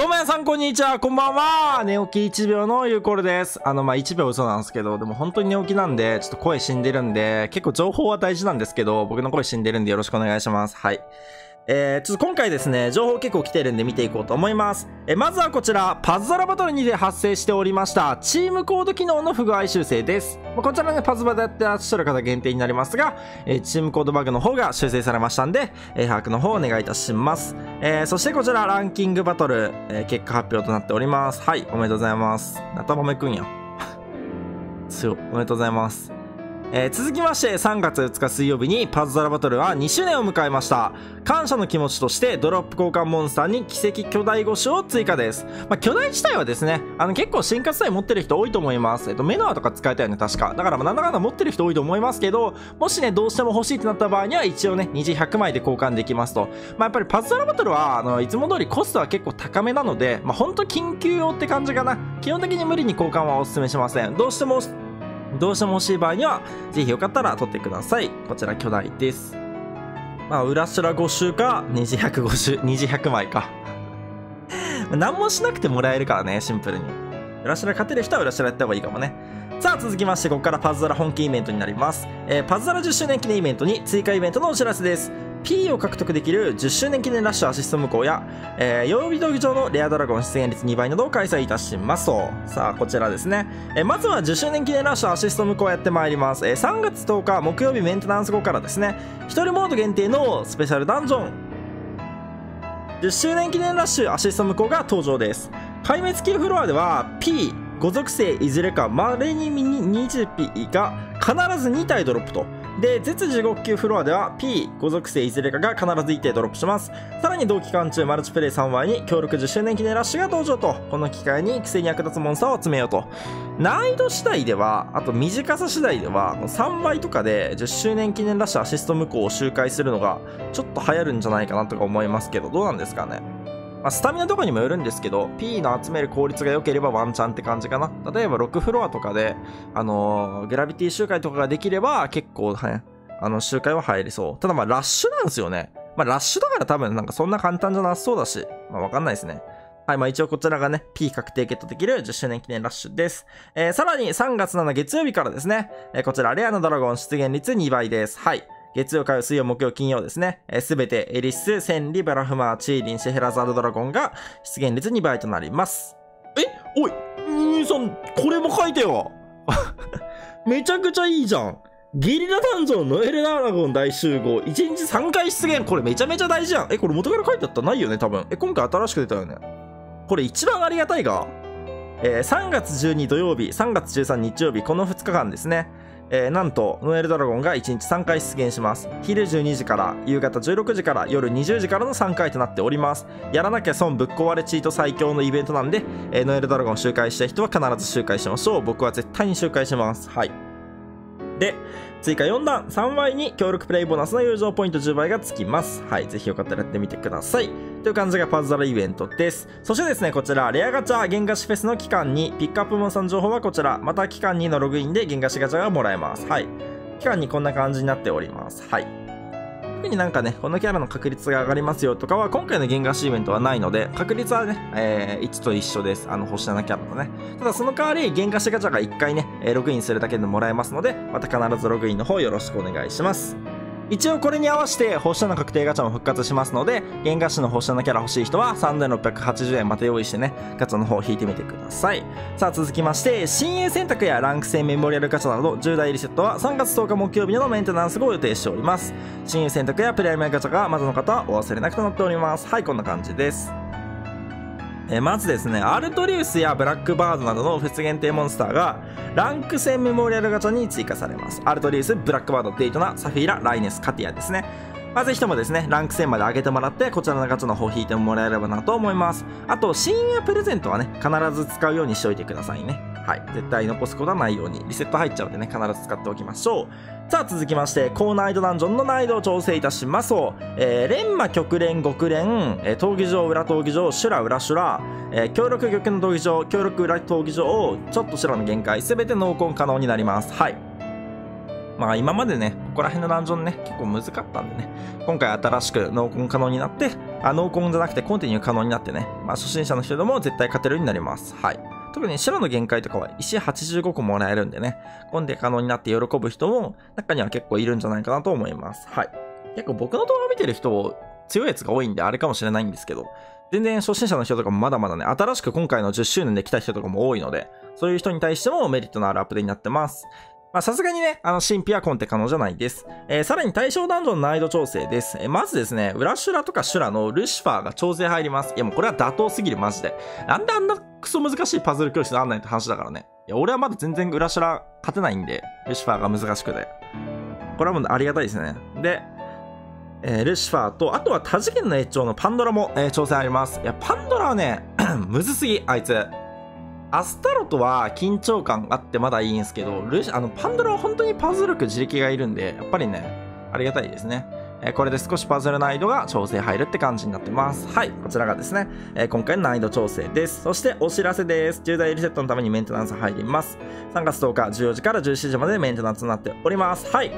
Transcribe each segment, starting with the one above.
どうも皆さんこんにちは、こんばんは。寝起き1秒のゆうこるです。あの、まあ、1秒嘘なんですけど、でも本当に寝起きなんで、ちょっと声死んでるんで、結構情報は大事なんですけど、僕の声死んでるんでよろしくお願いします。はい。えー、ちょっと今回ですね、情報結構来てるんで見ていこうと思います。えー、まずはこちら、パズドラバトル2で発生しておりました、チームコード機能の不具合修正です。まあ、こちらね、パズバでやってらっしゃる方限定になりますが、えー、チームコードバグの方が修正されましたんで、えー、把握の方をお願いいたします。えー、そしてこちら、ランキングバトル、えー、結果発表となっております。はい、おめでとうございます。なたばめくんや。強おめでとうございます。えー、続きまして3月2日水曜日にパズドラバトルは2周年を迎えました。感謝の気持ちとしてドロップ交換モンスターに奇跡巨大5種を追加です、まあ、巨大自体はですねあの結構進化体持ってる人多いと思います。えっとメノアとか使えたよね確か。だからまあなんだかんだ持ってる人多いと思いますけどもしねどうしても欲しいってなった場合には一応ね虹100枚で交換できますと。まあやっぱりパズドラバトルはあのいつも通りコストは結構高めなのでまあ本当緊急用って感じかな。基本的に無理に交換はお勧めしません。どうしてもどうしても欲しい場合には、ぜひよかったら取ってください。こちら巨大です。まあ、裏白5周か、虹150、虹100枚か。何もしなくてもらえるからね、シンプルに。裏白勝てる人は裏白やった方がいいかもね。さあ続きましてここからパズドラ本気イベントになります、えー、パズドラ10周年記念イベントに追加イベントのお知らせです P を獲得できる10周年記念ラッシュアシスト無効や、えー、曜日道具上のレアドラゴン出現率2倍などを開催いたしますと。さあ、こちらですね。えー、まずは10周年記念ラッシュアシスト無効やってまいります。えー、3月10日木曜日メンテナンス後からですね、1人モード限定のスペシャルダンジョン、10周年記念ラッシュアシスト無効が登場です。壊滅キルフロアでは P、5属性いずれか稀にミニ 20P が必ず2体ドロップと。で、絶地獄級フロアでは P、5属性いずれかが必ず1体ドロップします。さらに同期間中マルチプレイ3割に協力10周年記念ラッシュが登場と、この機会に規制に役立つモンスターを集めようと。難易度次第では、あと短さ次第では、3倍とかで10周年記念ラッシュアシスト無効を周回するのがちょっと流行るんじゃないかなとか思いますけど、どうなんですかね？まあ、スタミナとかにもよるんですけど、P の集める効率が良ければワンチャンって感じかな。例えば6フロアとかで、あのー、グラビティ周回とかができれば結構、はい、あの、周回は入りそう。ただまあ、ラッシュなんですよね。まあ、ラッシュだから多分なんかそんな簡単じゃなさそうだし、まあ、わかんないですね。はい、まあ一応こちらがね、P 確定ゲットできる10周年記念ラッシュです。えー、さらに3月7月曜日からですね、えー、こちらレアのドラゴン出現率2倍です。はい。月曜、火曜、水曜、木曜、金曜ですね。す、え、べ、てエリス、センリ、バラフマー、チーリン、シェヘラザードドラゴンが出現率2倍となります。え？おい、兄さん、これも書いてよ めちゃくちゃいいじゃん。ゲリラダンジョンノエルドラゴン大集合。1日3回出現。これめちゃめちゃ大事やん。え、これ元から書いてあった？ないよね、多分。え、今回新しく出たよね。これ一番ありがたいが、えー、3月12土曜日、3月13日曜日、この2日間ですね。えー、なんと、ノエルドラゴンが1日3回出現します。昼12時から、夕方16時から、夜20時からの3回となっております。やらなきゃ損ぶっ壊れチート最強のイベントなんで、えー、ノエルドラゴン周回した人は必ず周回しましょう。僕は絶対に周回します。はい。で、追加4段、3倍に協力プレイボーナスの友情ポイント10倍がつきます。はい、ぜひよかったらやってみてください。という感じがパズドライベントです。そしてですね、こちら、レアガチャ原画師フェスの期間に、ピックアップモンさん情報はこちら、また期間2のログインで原画師ガチャがもらえます。はい。期間にこんな感じになっております。はい。特になんかね、このキャラの確率が上がりますよとかは、今回の原画シーベントはないので、確率はね、えー、1と一緒です。あの、星7キャラのね。ただその代わり、原画師ガチャが1回ね、ログインするだけでもらえますので、また必ずログインの方よろしくお願いします。一応これに合わせて放射の確定ガチャも復活しますので原画師の放射のキャラ欲しい人は3680円また用意してねガチャの方を引いてみてください。さあ続きまして親友選択やランク戦メモリアルガチャなど10代リセットは3月10日木曜日のメンテナンスを予定しております。親友選択やプレミアガチャがまだの方はお忘れなくとなっております。はいこんな感じです。えまずですね、アルトリウスやブラックバードなどのフェス限定モンスターがランク戦メモリアルガチャに追加されます。アルトリウス、ブラックバード、デイトナ、サフィーラ、ライネス、カティアですね。まあ、ぜひともですね、ランク戦まで上げてもらって、こちらのガチャの方引いてもらえればなと思います。あと、深夜プレゼントはね、必ず使うようにしておいてくださいね。はい。絶対残すことはないように、リセット入っちゃうんでね、必ず使っておきましょう。さあ、続きまして、高難易度ダンジョンの難易度を調整いたします。えー、連魔極連極連、えー、闘技場、裏闘技場、修羅裏修羅、えー、協力玉の闘技場、協力裏闘技場を、ちょっと修羅の限界、すべて濃厚可能になります。はい。まあ今までね、ここら辺のダンジョンね、結構難かったんでね、今回新しく濃紺可能になって、あ、濃紺じゃなくてコンティニュー可能になってね、まあ初心者の人でも絶対勝てるようになります。はい。特に白の限界とかは石85個もらえるんでね、コンテ可能になって喜ぶ人も中には結構いるんじゃないかなと思います。はい。結構僕の動画見てる人、強いやつが多いんであれかもしれないんですけど、全然初心者の人とかもまだまだね、新しく今回の10周年で来た人とかも多いので、そういう人に対してもメリットのあるアップデートになってます。まあ、さすがにね、あの、新規はコンテ可能じゃないです。えー、さらに対象ダンジョン難易度調整です。えー、まずですね、ウラシュラとかシュラのルシファーが調整入ります。いや、もうこれは妥当すぎる、マジで。なんであんなクソ難しいパズル教室なんないって話だからね。いや、俺はまだ全然ウラシュラ勝てないんで、ルシファーが難しくて。これはもうありがたいですね。で、えー、ルシファーと、あとは多次元の越長のパンドラも、えー、調整あります。いや、パンドラはね、むずすぎ、あいつ。アスタロとは緊張感あってまだいいんですけど、ルシあのパンドラは本当にパズル力自力がいるんで、やっぱりね、ありがたいですね。えこれで少しパズル難易度が調整入るって感じになってます。はい、こちらがですね、え今回の難易度調整です。そしてお知らせです。重大リセットのためにメンテナンス入ります。3月10日14時から17時までメンテナンスになっております。はい。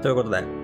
ということで、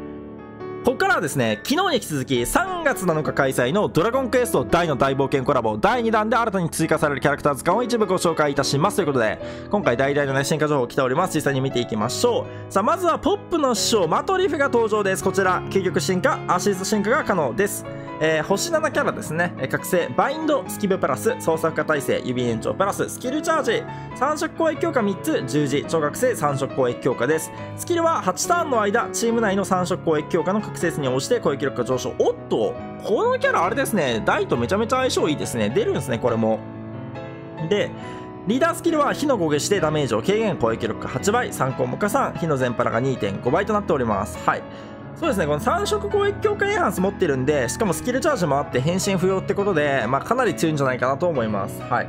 ここからはですね、昨日に引き続き3月7日開催のドラゴンクエスト大の大冒険コラボ第2弾で新たに追加されるキャラクター図鑑を一部ご紹介いたしますということで、今回大々のね、進化情報来ております。実際に見ていきましょう。さあ、まずはポップの師匠、マトリフが登場です。こちら、究極進化、アシスト進化が可能です。えー、星7キャラですね、え覚醒、バインド、スキブプラス、操作負荷耐性、指延長プラス、スキルチャージ、3色攻撃強化3つ、十字、超覚醒、3色攻撃強化です。スキルは8ターンの間、チーム内の3色攻撃強化の覚醒数に応じて攻撃力が上昇。おっと、このキャラあれですね、ダイとめちゃめちゃ相性いいですね。出るんですね、これも。で、リーダースキルは火の焦げしてダメージを軽減、攻撃力が8倍、3項目加算、火の全パラが2.5倍となっております。はい。そうですね、この3色攻撃強化エンハンス持ってるんで、しかもスキルチャージもあって変身不要ってことで、まあ、かなり強いんじゃないかなと思います。はい。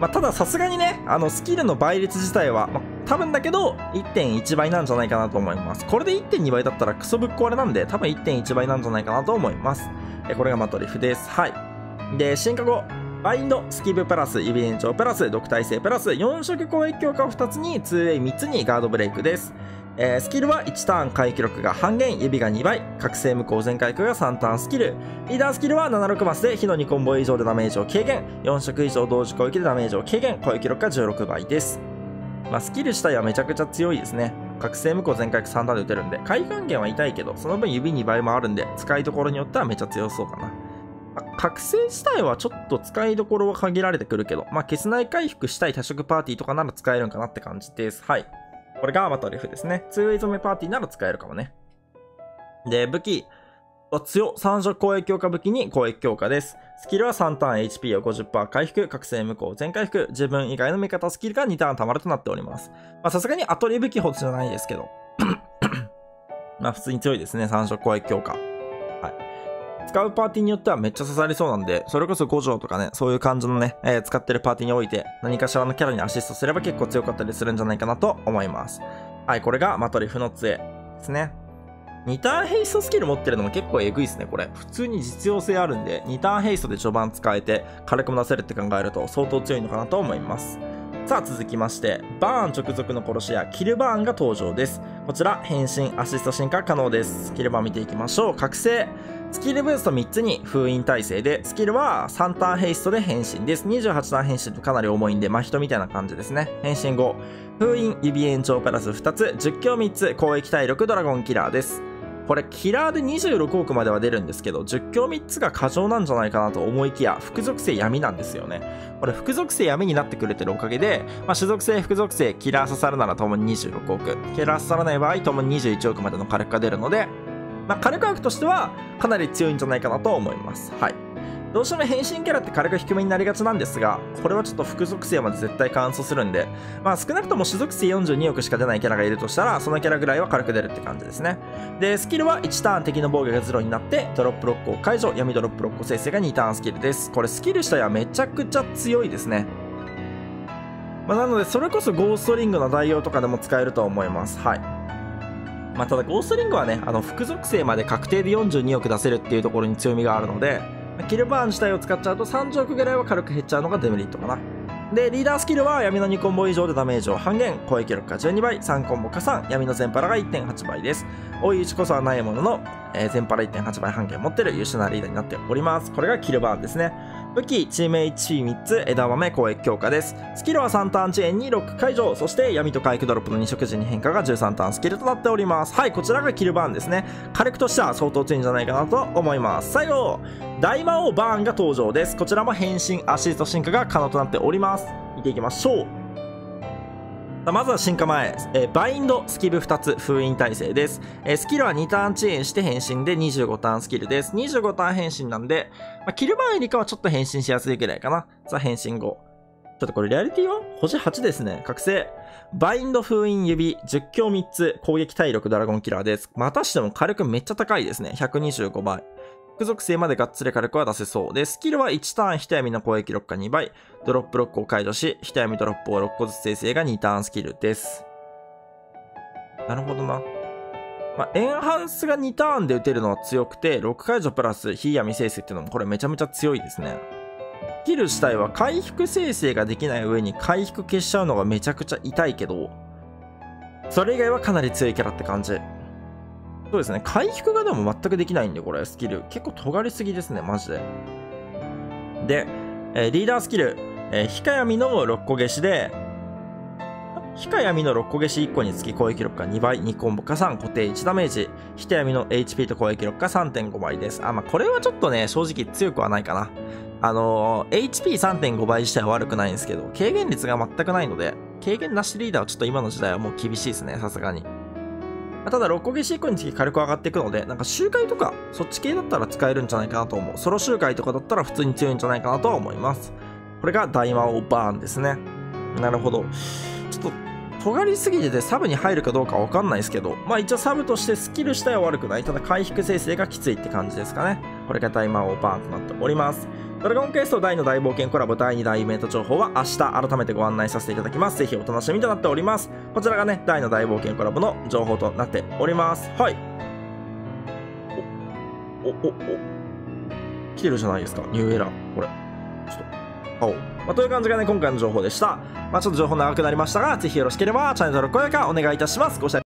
まあ、たださすがにね、あの、スキルの倍率自体は、まあ、多分だけど、1.1倍なんじゃないかなと思います。これで1.2倍だったらクソぶっ壊れなんで、多分1.1倍なんじゃないかなと思います。えこれがマトリフです。はい。で、進化後、バインド、スキブプラス、指延長プラス、毒耐性プラス、4色攻撃強化を2つに、2way3 つにガードブレイクです。えー、スキルは1ターン回帰力が半減、指が2倍、覚醒無効全回復が3ターンスキル。リーダースキルは76マスで火の2コンボ以上でダメージを軽減、4色以上同時攻撃でダメージを軽減、攻撃力が16倍です。まあ、スキル自体はめちゃくちゃ強いですね。覚醒無効全回復3ターンで打てるんで、回還元は痛いけど、その分指2倍もあるんで、使いどころによってはめちゃ強そうかな。覚醒自体はちょっと使いどころは限られてくるけど、まあ、消す内回復したい多色パーティーとかなら使えるんかなって感じです。はい。これがアマトリフですね。2イ染めパーティーなら使えるかもね。で、武器は。強、三色攻撃強化武器に攻撃強化です。スキルは3ターン HP を50%回復、覚醒無効全回復、自分以外の味方スキルが2ターン溜まるとなっております。まあさすがにアトリ武器ほどじゃないですけど。まあ普通に強いですね、3色攻撃強化。使うパーティーによってはめっちゃ刺さりそうなんで、それこそ五条とかね、そういう感じのね、えー、使ってるパーティーにおいて、何かしらのキャラにアシストすれば結構強かったりするんじゃないかなと思います。はい、これがマトリフの杖ですね。2ターンヘイストスキル持ってるのも結構えぐいですね、これ。普通に実用性あるんで、2ターンヘイストで序盤使えて、火力も出せるって考えると相当強いのかなと思います。さあ続きまして、バーン直属の殺し屋、キルバーンが登場です。こちら、変身、アシスト進化可能です。キルバーン見ていきましょう。覚醒。スキルブースト3つに封印耐性で、スキルは3ターンヘイストで変身です。28ターン変身とかなり重いんで、真人みたいな感じですね。変身後、封印、指延長プラス2つ、10強3つ、攻撃体力、ドラゴンキラーです。これ、キラーで26億までは出るんですけど、10強3つが過剰なんじゃないかなと思いきや、副属性闇なんですよね。これ、副属性闇になってくれてるおかげで、まあ、主属性、副属性、キラー刺さるならともに26億、キラー刺さらない場合、ともに21億までの火力が出るので、まあ、火力枠としてはかなり強いんじゃないかなと思います。はい。どうしても変身キャラって火力低めになりがちなんですが、これはちょっと副属性まで絶対乾燥するんで、まあ少なくとも主属性42億しか出ないキャラがいるとしたら、そのキャラぐらいは軽く出るって感じですね。で、スキルは1ターン敵の防御が0になって、ドロップロックを解除、闇ドロップロックを生成が2ターンスキルです。これスキル自体はめちゃくちゃ強いですね。まあ、なので、それこそゴーストリングの代用とかでも使えると思います。はい。まあ、ただゴーストリングはね、あの、副属性まで確定で42億出せるっていうところに強みがあるので、キルバーン自体を使っちゃうと30億ぐらいは軽く減っちゃうのがデメリットかな。で、リーダースキルは闇の2コンボ以上でダメージを半減、攻撃力が12倍、3コンボ加算、闇の全パラが1.8倍です。追い打ちこそはないものの、えー、全パラ1.8倍半減持ってる優秀なリーダーになっております。これがキルバーンですね。武器、チーム HP3 つ、枝豆、攻撃強化です。スキルは3ターンチェーンにロック解除、そして闇と回復ドロップの2色時に変化が13ターンスキルとなっております。はい、こちらがキルバーンですね。火力としては相当強いんじゃないかなと思います。最後、大魔王バーンが登場です。こちらも変身、アシスト進化が可能となっております。見ていきましょう。まずは進化前、えー、バインド、スキル2つ、封印耐性です、えー、スキルは2ターン遅延して変身で25ターンスキルです。25ターン変身なんで、まあ、キルバーよりかはちょっと変身しやすいぐらいかな。さあ、変身後。ちょっとこれリアリティは？星8ですね。覚醒。バインド封印指、10強3つ、攻撃体力ドラゴンキラーです。またしても火力めっちゃ高いですね。125倍。属属性までがっつり火力は出せそうで、スキルは1ターン、一闇の攻撃力が2倍、ドロップロックを解除し、一闇ドロップを6個ずつ生成が2ターンスキルです。なるほどな。まあ、エンハンスが2ターンで打てるのは強くて、6解除プラス非闇生成っていうのもこれめちゃめちゃ強いですね。スキル自体は回復生成ができない上に回復消しちゃうのがめちゃくちゃ痛いけど、それ以外はかなり強いキャラって感じ。そうですね。回復がでも全くできないんで、これ、スキル。結構尖りすぎですね、マジで。で、えー、リーダースキル。えー、ヒカヤミの6個消しで、ヒカヤミの6個消し1個につき攻撃力が2倍、2コンボ加算、固定1ダメージ。ヒカヤミの HP と攻撃力が3.5倍です。あ、まあ、これはちょっとね、正直強くはないかな。あのー、HP3.5 倍自体は悪くないんですけど、軽減率が全くないので、軽減なしリーダーはちょっと今の時代はもう厳しいですね、さすがに。ただ、六個木シークにつき軽く上がっていくので、なんか周回とか、そっち系だったら使えるんじゃないかなと思う。ソロ周回とかだったら普通に強いんじゃないかなとは思います。これが大魔王バーンですね。なるほど。ちょっと、尖りすぎててサブに入るかどうかわかんないですけど、まあ一応サブとしてスキル自体は悪くない。ただ回復生成がきついって感じですかね。これが大魔王バーとなっております。ドラゴンクエスト大の大冒険コラボ第2弾イベント情報は明日改めてご案内させていただきます。ぜひお楽しみとなっております。こちらがね、大の大冒険コラボの情報となっております。はい。お、お、お、お。来てるじゃないですか。ニューエラー。これ。ちょっと。青。まあ、という感じがね、今回の情報でした。まあ、ちょっと情報長くなりましたが、ぜひよろしければチャンネル登録、高評価お願いいたします。ご視聴